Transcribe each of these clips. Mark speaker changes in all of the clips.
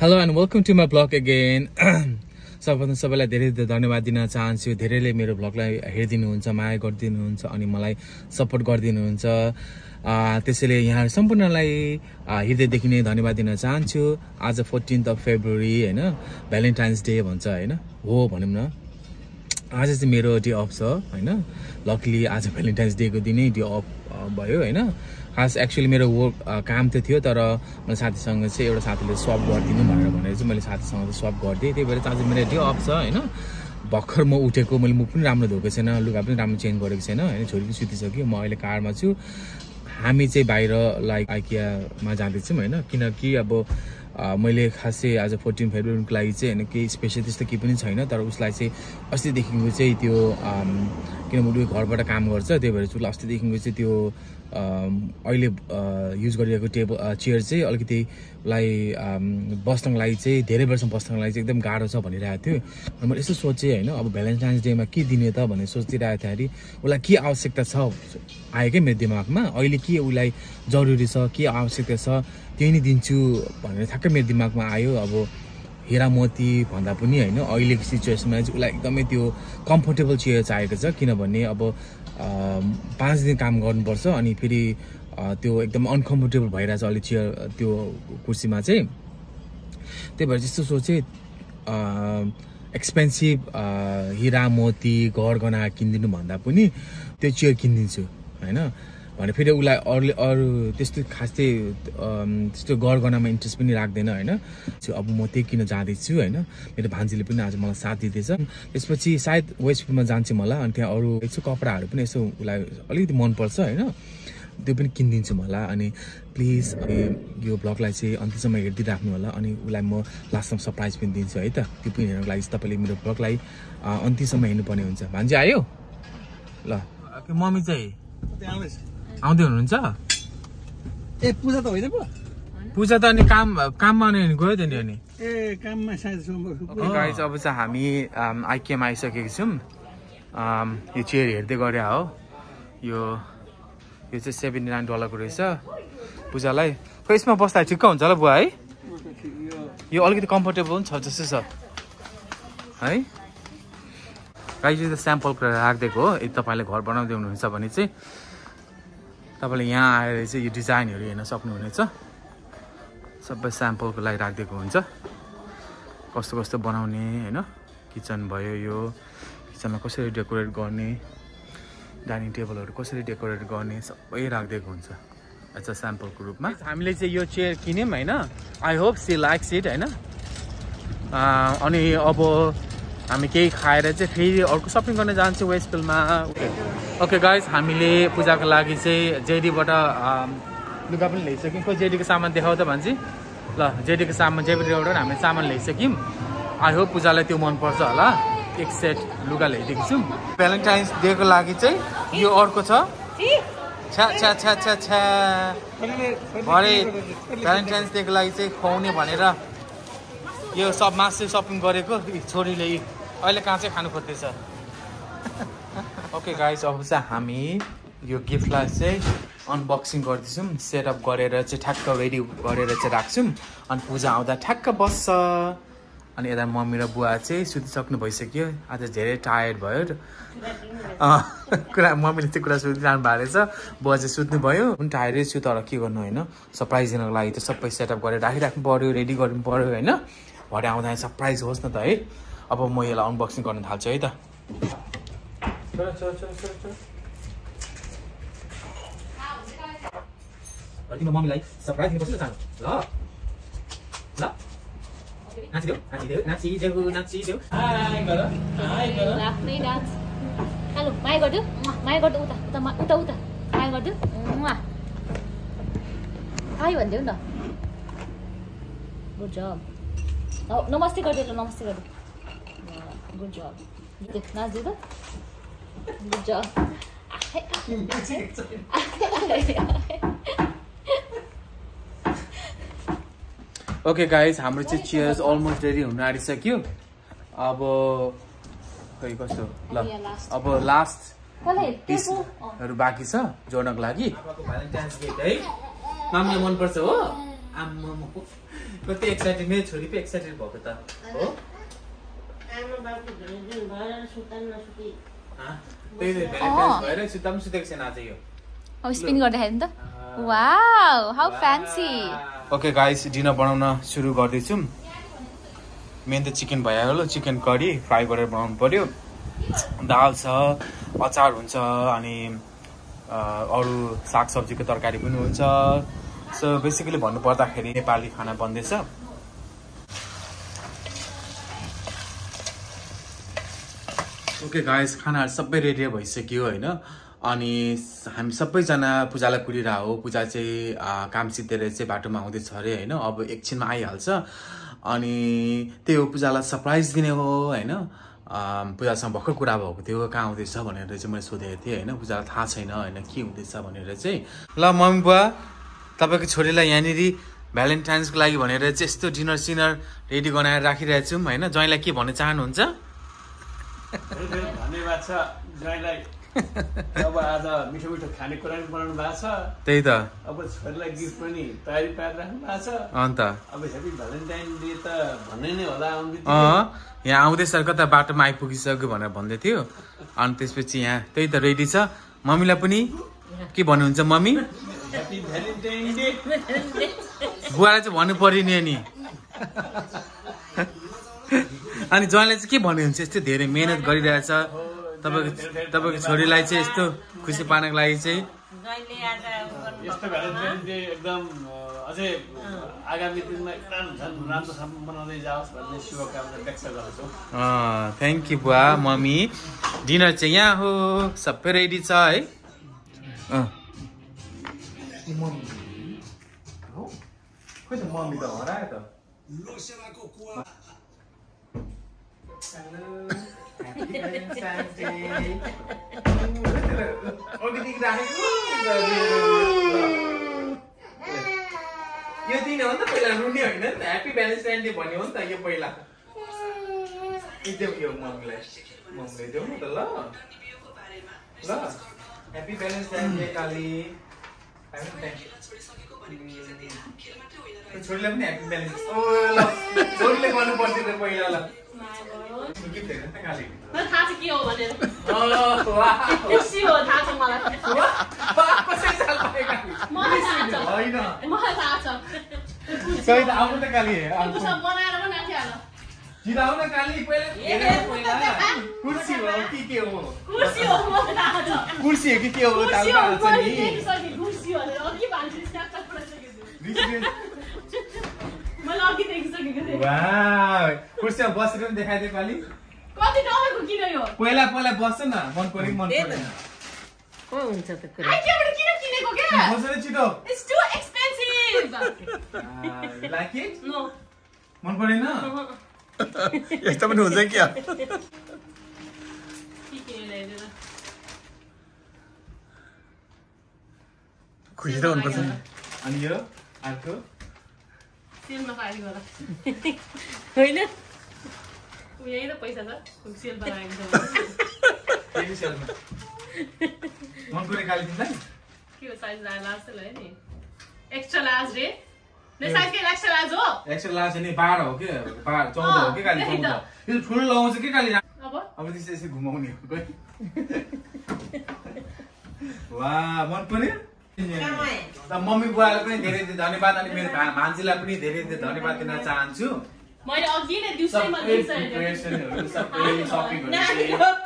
Speaker 1: Hello and welcome to my blog again सबभन्दा सबैलाई धेरै धेरै धन्यवाद दिन चाहन्छु। धेरैले मेरो ब्लगलाई हेरिदिनुहुन्छ माया गरिदिनुहुन्छ अनि मलाई सपोर्ट गरिदिनुहुन्छ। त्यसैले यहाँ सम्पूर्णलाई हृदयदेखि नै धन्यवाद दिन चाहन्छु। आज फोर्टिन्थ अफ फेब्रुअरी होइन? भ्यालेन्टाइन्स डे भन्छ होइन? हो भनौँ न। आज चाहिँ मेरो डे अफ छ होइन? लकली आज भ्यालेन्टाइन्स डेको दिनै डे अफ भयो होइन? खास एक्चुअली मेरो वर्क काम त थियो तर मैले साथीसँग चाहिँ एउटा साथीले स्वप गरिदिनु भनेर भनेर चाहिँ मैले साथीसँग चाहिँ स्वप गरिदिएँ। त्यही भएर आज मेरो डे अफ छ होइन? भर्खर म उठेको मैले मुख पनि राम्रो धोएको छैन लुगा पनि राम्रो चेन्ज गरेको छैन होइन? छोरी पनि सुतिसक्यो म अहिले कारमा छु। हामी चाहिँ बाहिर लाइक आइकियामा जाँदैछौँ होइन? किनकि अब मैले खासै आज फोर्टिन फेब्रुअरीको लागि चाहिँ होइन केही स्पेसल त्यस्तो केही पनि छैन तर उसलाई चाहिँ अस्तिदेखिको चाहिँ त्यो किनभने घरबाट काम गर्छ त्यही भएर चाहिँ उसलाई अस्तिदेखिको चाहिँ त्यो अहिले युज गरिरहेको टेबल चेयर चाहिँ अलिकति उसलाई बस्नको लागि चाहिँ धेरै वर्षमा बस्नको लागि चाहिँ एकदम गाह्रो छ भनिरहेको थियो। अनि मैले यसो सोचेँ होइन अब भ्यालेन्टाइन्स डेमा के दिने त भनेर सोचिरहेको थिएँ अरे उसलाई के आवश्यकता छ? आयो क्या मेरो दिमागमा? अहिले के उसलाई जरुरी छ? के आवश्यकता छ? त्यही नै दिन्छु भनेर ठ्याक्कै मेरो दिमागमा आयो। अब हिरा मोती भन्दा पनि होइन अहिलेको सिचुएसनमा चाहिँ उसलाई एकदमै त्यो कम्फोर्टेबल चेयर चाहिएको छ। किनभने अब पाँच दिन काम गर्नुपर्छ अनि फेरि त्यो एकदम अनकम्फोर्टेबल भइरहेछ अहिले चेयर त्यो कुर्सीमा चाहिँ। त्यही भएर त्यस्तो सोचेँ एक्सपेन्सिभ हिरा मोती गहना किनिदिनु भन्दा पनि त्यो चेयर किनिदिन्छु होइन। भने फेरि उसलाई अरूले अरू त्यस्तो खास चाहिँ त्यस्तो गहनामा इन्ट्रेस्ट पनि राख्दैन होइन? त्यो अब म त्यही किन जाँदैछु होइन? मेरो भान्जीले पनि आज मलाई साथ दिँदैछ। त्यसपछि सायद वेस्टफिल्डमा जान्छु मलाई अनि त्यहाँ अरू यसो कपडाहरू पनि यसो उसलाई अलिकति मनपर्छ होइन? त्यो पनि किनिदिन्छु मलाई अनि प्लिज यो ब्लगलाई चाहिँ अन्त्यसम्म हेरिदिइराख्नु होला अनि उसलाई म लास्टमा सरप्राइज पनि दिन्छु है त? त्यो पनि हेर्नको लागि चाहिँ तपाईँले मेरो ब्लगलाई अ, अन्त्यसम्म हेर्नुपर्ने हुन्छ। भान्जी आयो? ल। मम्मी चाहिँ। आउँदै हुनुहुन्छ?
Speaker 2: ए पूजा त होइन पो।
Speaker 1: पूजा त अनि काम काममा अनि गयो त नि? अनि
Speaker 2: ए काममा सायद
Speaker 1: अब चाहिँ हामी आइकेमा आइसकेको छौँ। अम, यो चेयर हेर्दै गरे हो। यो यो चाहिँ सेभेन्टी नाइन डलरको रहेछ। पूजालाई खै यसमा बस्दा ठिक्क हुन्छ होला बुवा है? यो अलिकति कम्फोर्टेबल पनि छ जस्तो छ। है? गाइस यो त स्याम्पलको राखिदिएको हो। यदि तपाईँले घर बनाउँदै हुनुहुन्छ भने चाहिँ तपाईँले यहाँ आएर चाहिँ यो डिजाइनहरू हेर्न सक्नुहुनेछ। सबै स्याम्पलको लागि राखिदिएको हुन्छ। कस्तो कस्तो बनाउने होइन? किचन भयो यो। किचनमा कसरी डेकोरेट गर्ने? डाइनिङ टेबलहरू कसरी डेकोरेट गर्ने? सबै राखिदिएको हुन्छ। अच्छा स्याम्पलको रूपमा। हामीले चाहिँ यो चेयर किन्यौँ होइन? I hope she likes it होइन? अँ, अनि अब हामी केही खाएर चाहिँ फेरि अर्को सपिङ गर्न जान्छौँ वेस्टफिल्डमा ओके गाइस हामीले पूजाको लागि चाहिँ जेडीबाट लुगा पनि ल्याइसक्यौँ। खोइ जेडीको सामान देखाउ त भन्छ। ल जेडीको सामान जेडीबाट हामीले सामान ल्याइसक्यौँ। आई होप पूजालाई त्यो मनपर्छ होला। एक सेट लुगा ल्याइदिएको छौँ। भ्यालेन्टाइन्स डेको लागि चाहिँ यो अर्को छ। छ्या छ्या छ्या छ्या छ्या। भरे भ्यालेन्टाइन्स डेको लागि चाहिँ खुवाउने भनेर यो सब मासु सपिङ गरेको छोरीले अहिले कहाँ चाहिँ खानु खोज्दैछ? ओके गाइस अब चाहिँ हामी यो गिफ्टलाई चाहिँ अनबक्सिङ गर्दैछौँ सेटअप गरेर चाहिँ ठ्याक्क रेडी गरेर चाहिँ राख्छौँ। अनि पूजा आउँदा ठ्याक्क बस्छ। अनि यता मम्मी र बुवा चाहिँ सुतिसक्नु भइसक्यो। आज धेरै टायर्ड भयो। कुरा मम्मीले चाहिँ कुरा सुतिरहनु भएको रहेछ। बुवा चाहिँ सुत्नु भयो पनि टायर्डै छु तर के गर्नु होइन? सरप्राइज दिनको लागि त सबै सेटअप गरेर राखिराख्नु पऱ्यो रेडी गर्नु पऱ्यो होइन? भरे आउँदा सरप्राइज होस् न त है? अब म यसलाई अनबक्सिङ गर्न थाल्छु है त। चलो, चलो, चलो, चलो, चलो। अरे तिम्रो मम्मीलाई सरप्राइज दिनुपर्छ नि त सानो ल ल नाचिदेऊ नाचिदेऊ नाचिदेऊ नाचिदेऊ हाई गर हाई गर
Speaker 3: आफ्नै डान्स हेलो माया गरिदियो माया गरिदियो उता उता उता उता माया गरिदियो मुआ हाई भनिदेऊ न गुड जब नमस्ते गरिदियो ल नमस्ते गरिदियो गुड जब नाचिदियो त जब
Speaker 1: ओके गाइज हाम्रो चाहिँ चियर्स अलमोस्ट रेडी हुन आँटिसक्यो। अब खै कस्तो? ल. अब लास्ट पिसहरू बाँकी छ जोड्नको लागि। भ्यालेन्टाइन्स डे है। मामलाई मनपर्छ हो। आम्मामा कति एक्साइटेड मेरो छोरी पो एक्साइटेड भएको त हो।
Speaker 3: अब स्पिन गर्दाखेरि नि त wow how fancy
Speaker 1: okay guys dinner बनाउन सुरु गर्दैछु मेन त चिकन भइहाल्यो चिकन करी फ्राई गरेर बनाउनु पर्यो दाल छ अचार हुन्छ अनि अ, अरू सागसब्जीको तरकारी पनि हुन्छ सो बेसिकली भन्नु पर्दाखेरि नेपाली खाना बन्दैछ ओके गाइस खानाहरू सबै रेडी भइसक्यो होइन? अनि हामी सबैजना पूजालाई कुरिरह हो। पूजा चाहिँ काम सिद्धेर चाहिँ बाटोमा आउँदैछ अरे होइन? अब एकछिनमा आइहाल्छ। अनि त्यही हो पूजालाई सरप्राइज दिने हो होइन? पूजासँग भर्खर कुरा भएको थियो कहाँ आउँदैछ भनेर चाहिँ मैले सोधेको थिएँ होइन? पूजालाई थाहा छैन होइन? के हुँदैछ भनेर चाहिँ। ल मम्मी बुवा तपाईँको छोरीलाई यहाँनिर भ्यालेन्टाइन्सको लागि भनेर चाहिँ यस्तो डिनर सिनर रेडी बनाएर राखिरहेको छौँ होइन? ज्वाइँलाई के भन्न चाहनुहुन्छ?
Speaker 2: धन्यवाद छ। ज्वाइँलाई अब आज मिठो मिठो खानेकुरा पनि बनाउनु भएको छ।
Speaker 1: त्यही त।
Speaker 2: अब छोरीलाई गिफ्ट पनि तयारी पारेर राख्नु भएको छ।
Speaker 1: अन्त?
Speaker 2: अब हेपी भ्यालेन्टाइन डे त भन्ने नै होला
Speaker 1: यहाँ आउँदैछ कता बाटोमा आइपुगिसक्यो भनेर भन्दै थियो। अनि त्यसपछि यहाँ त्यही त रेडी छ। मम्मीलाई पनि के भन्नुहुन्छ मम्मी? बुवालाई चाहिँ भन्नु पर्यो नि अनि ज्वाइँलाई चाहिँ के भन्नुहुन्छ यस्तो धेरै मेहनत गरिरहेछ। तपाईँको तपाईँको छोरीलाई चाहिँ यस्तो खुसी पार्नको लागि चाहिँ
Speaker 4: जहिले आज गर्नु
Speaker 2: यस्तो भ्यालेन्टाइन डे एकदम अझै आगामी दिनमा एकदम झन् राम्रोसँग मनाउँदै जाओस् भन्ने शुभकामना व्यक्त गर्दछु।
Speaker 1: थ्याङ्क यू बुवा मम्मी। डिनर चाहिँ यहाँ हो। सबै रेडी छ है? अँ। खोइ त यो दिने हो नि त पहिला रुने होइन नि त ह्याप्पी भ्यालेन्टाइन डे भन्यो नि त यो पहिला यो मम्मीलाई मम्मीलाई देऊ न त ल ल ह्याप्पी भ्यालेन्टाइन डे काली छोरीलाई पनि ह्याप्पी भ्यालेन्टाइन छोरीले गर्नु पर्थ्यो त पहिला ल
Speaker 3: मलाई थाहा छ के हो भनेर खुसी हो थाहा छ मलाई मलाई थाहा छ बनाएर पनि
Speaker 1: काली पहिला कुर्सी हो कि के हो कुर्सी हो कि के हो नि
Speaker 3: अघि भन्छु अघि देखिसकेको थिएँ
Speaker 1: वाह कुर्सीमा बसेर पनि देखाइदियो काली
Speaker 3: कति किन यो?
Speaker 1: पहिला पहिला बस्छ न मन पऱ्यो मन परेन
Speaker 4: को हुन्छ त कुरा?
Speaker 3: आइकियाबाट किन किनेको क्या?
Speaker 1: बसेर छिटो।
Speaker 3: It's too expensive
Speaker 1: like it
Speaker 3: no
Speaker 1: मन परेन यस्तो पनि हुन्छ क्या? खुसी त हुनुपर्छ अनि यो अर्को?
Speaker 3: सेलमा पारि गर
Speaker 4: होइन
Speaker 3: यही त पैसा छ सेलमा लागेको छ
Speaker 1: फेरि सेलमा मन पऱ्यो काली तिमीलाई
Speaker 3: के हो साइज लार्ज त ल्यायो नि एक्स्ट्रा लार्ज रे नै साइज के एक्स्ट्रा लार्ज हो
Speaker 1: एक्स्ट्रा लान्छ नि बाह्र हो कि बाह्र चौध हो कि काली
Speaker 3: त्यही
Speaker 1: चौध
Speaker 3: त।
Speaker 1: यो ठुलो लगाउँछ कि काली
Speaker 3: अब
Speaker 1: अब त्यसै यसो घुमाउने हो वा मन पर्यो त मम्मी बुवालाई पनि धेरै धेरै धन्यवाद अनि मेरो भान्जीलाई पनि धेरै धेरै धन्यवाद दिन चाहन्छु।
Speaker 3: मैले अघि नै दिउँसै
Speaker 1: सबै
Speaker 3: मैले
Speaker 1: प्रिपरेसनहरू सबै सपिङहरू चाहिँ
Speaker 4: नानीको-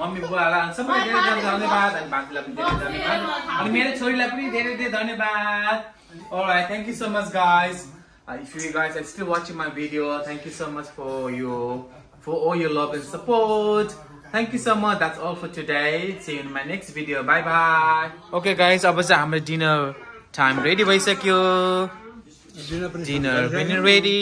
Speaker 1: मम्मी बुवालाई सबै धेरै धेरै धन्यवाद अनि भान्जीलाई पनि धेरै धन्यवाद। अनि मेरो छोरीलाई पनि धेरै धेरै धन्यवाद। Alright, thank you so much guys. Uh, if you guys are still watching my video, thank you so much for your for all your love and support. Thank you so much. That's all for today. See you in my next video. Bye bye. Okay guys, अब चाहिँ हाम्रो dinner time ready भइसक्यो
Speaker 2: dinner पनि
Speaker 1: dinner पनि ready